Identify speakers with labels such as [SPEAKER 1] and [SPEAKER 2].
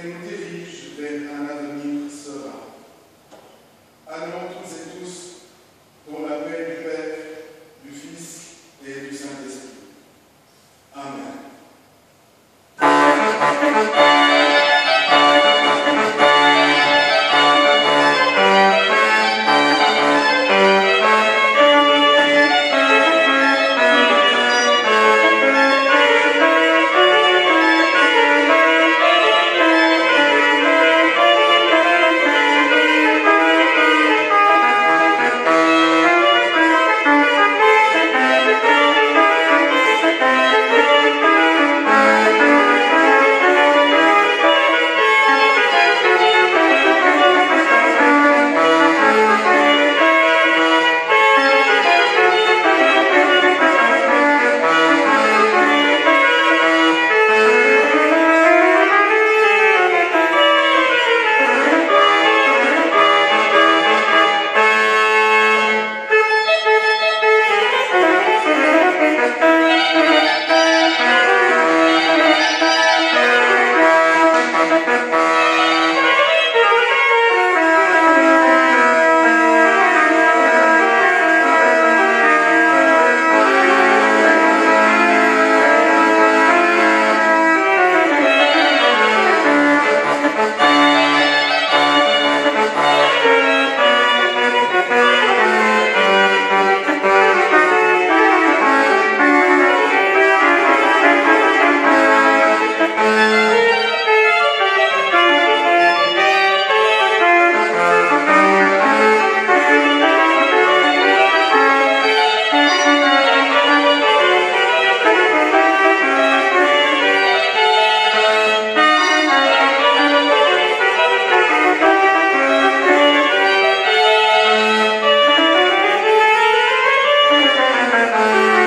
[SPEAKER 1] They Música